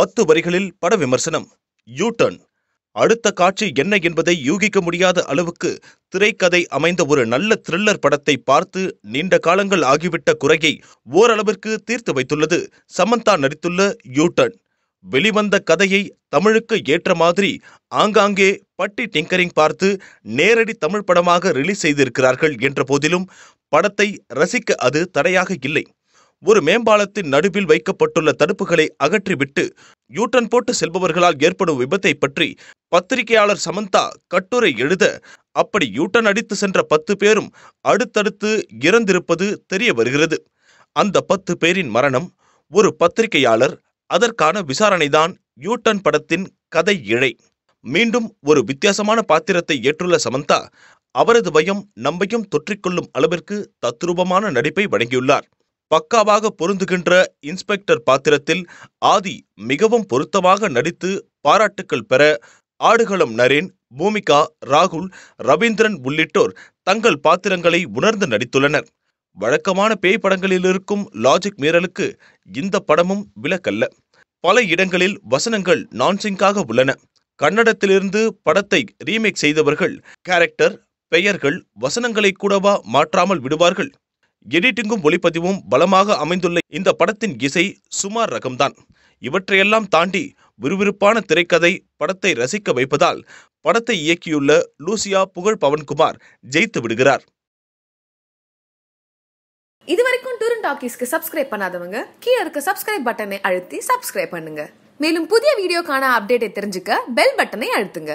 பத்து வரிகளில் பட விமர்சனம். யூ டர்ன் அடுத்த காட்சி என்ன என்பதை யூகிக்க முடியாத அளவுக்கு திரைக்கதை அமைந்த ஒரு நல்ல த்ரில்லர் படத்தை பார்த்து நீண்ட காலங்கள் ஆகிவிட்ட குறையை ஓரளவிற்கு தீர்த்து வைத்துள்ளது சமந்தா நடித்துள்ள யூ டர்ன் வெளிவந்த கதையை தமிழுக்கு ஏற்ற மாதிரி ஆங்காங்கே பட்டி டிங்கரிங் பார்த்து நேரடி தமிழ் படமாக ரிலீஸ் செய்திருக்கிறார்கள் என்ற போதிலும் படத்தை ரசிக்க அது தடையாக இல்லை. ஒரு மேம்பாலத்தின் நடுவில் வைக்கப்பட்டுள்ள தடுப்புகளை அகற்றிவிட்டு யூட்டன் போட்டு செல்பவர்களால் ஏற்படும் விபத்தை பற்றி பத்திரிகையாளர் சமந்தா கட்டுரை எழுத அப்படி யூட்டன் அடித்து சென்ற பத்து பேரும் அடுத்தடுத்து இறந்திருப்பது தெரிய வருகிறது. அந்த பத்து பேரின் மரணம் ஒரு பத்திரிகையாளர் அதற்கான விசாரணைதான் யூட்டன் படத்தின் கதை இழை. மீண்டும் ஒரு வித்தியாசமான பாத்திரத்தை ஏற்றுள்ள சமந்தா அவரது பயம் நம்மையும் தொற்றிக்கொள்ளும் அளவிற்கு தத்ரூபமான நடிப்பை வழங்கியுள்ளார். பக்காவாக பொருந்துகின்ற இன்ஸ்பெக்டர் பாத்திரத்தில் ஆதி மிகவும் பொருத்தமாக நடித்து பாராட்டுக்கள் பெற ஆடுகளம் நரேன் பூமிகா ராகுல் ரவீந்திரன் உள்ளிட்டோர் தங்கள் பாத்திரங்களை உணர்ந்து நடித்துள்ளனர். வழக்கமான பேய் படங்களில் இருக்கும் லாஜிக் மீறலுக்கு இந்த படமும் விலக்கல்ல. பல இடங்களில் வசனங்கள் நான்சிங்காக உள்ளன. கன்னடத்திலிருந்து படத்தை ரீமேக் செய்தவர்கள் கேரக்டர் பெயர்கள் வசனங்களை கூடவா மாற்றாமல் விடுவார்கள். எடிட்டிங்கும் ஒளிப்பதிவும் பலமாக அமைந்துள்ள இந்த படத்தின் இசை சுமார் ரகம்தான். இவற்றையெல்லாம் தாண்டி விறுவிறுப்பான திரைக்கதை படத்தை ரசிக்க வைப்பதால் படத்தை இயக்கியுள்ள லூசியா புகழ் பவன்குமார் ஜெயித்து விடுகிறார். இதுவரைக்கும் டூரன் டாக்கீஸ்க்கு சப்ஸ்கிரைப் பண்ணாதவங்க கீழே இருக்க சப்ஸ்கிரைப் பட்டனை அழுத்தி சப்ஸ்கிரைப் பண்ணுங்க. மேலும் புதிய வீடியோக்கான அப்டேட்டை தெரிஞ்சுக்க பெல் பட்டனை அழுத்துங்க.